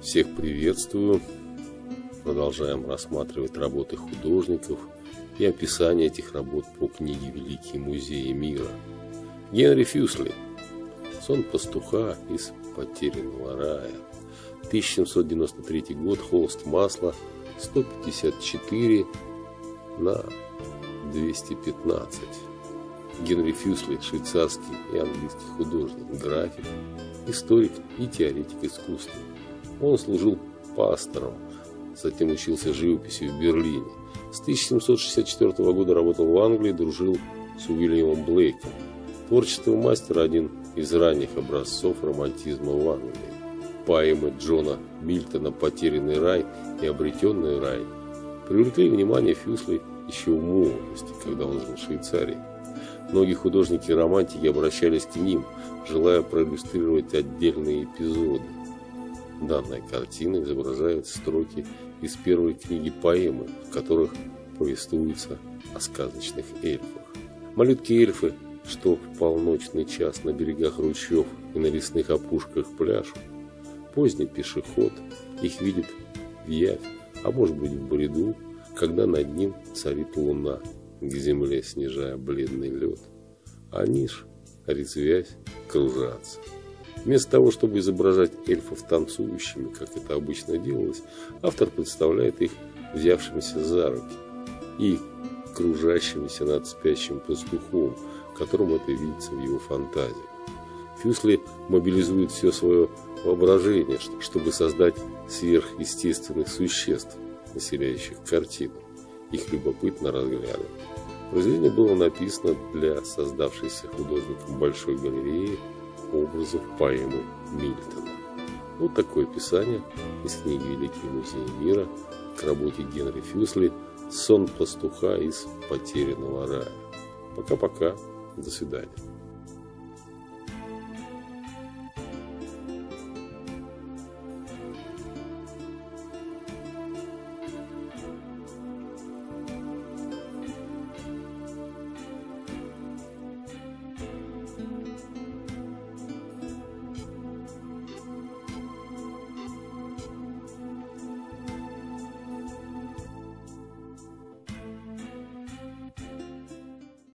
Всех приветствую. Продолжаем рассматривать работы художников и описание этих работ по книге «Великие музеи мира». Генри Фюсли. Сон пастуха из потерянного рая. 1793 год. Холст масла 154 на 215. Генри Фюсли – швейцарский и английский художник, график, историк и теоретик искусства. Он служил пастором, затем учился живописи в Берлине. С 1764 года работал в Англии, дружил с Уильямом Блейком. Творчество мастера – один из ранних образцов романтизма в Англии. Поэмы Джона Мильтона «Потерянный рай» и «Обретенный рай» привлекли внимание Фюсли еще в молодости, когда он жил в Швейцарии. Многие художники и романтики обращались к ним, желая проиллюстрировать отдельные эпизоды. Данная картина изображает строки из первой книги поэмы, в которых повествуется о сказочных эльфах. Малютки-эльфы, что в полночный час на берегах ручьев и на лесных опушках пляж, поздний пешеход их видит в явь, а может быть в бреду, когда над ним царит луна, к земле снижая бледный лед. Они ж, резвясь, кружатся. Вместо того, чтобы изображать эльфов танцующими, как это обычно делалось, автор представляет их взявшимися за руки и кружащимися над спящим пастухом, которому это видится в его фантазии. Фюсли мобилизует все свое воображение, чтобы создать сверхъестественных существ, населяющих картину. Их любопытно разглядывать. Произведение было написано для создавшейся художником Большой галереи образов поэмы Мильтона. Вот такое описание из книги «Великие музеи мира» к работе Генри Фюсли «Сон пастуха из потерянного рая». Пока-пока. До свидания.